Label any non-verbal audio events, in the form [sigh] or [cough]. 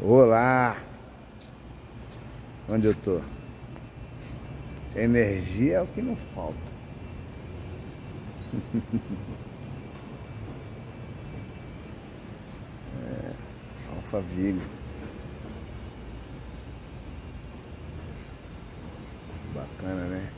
Olá! Onde eu tô? Energia é o que não falta. [laughs] é, Alphaville. Bacana, né?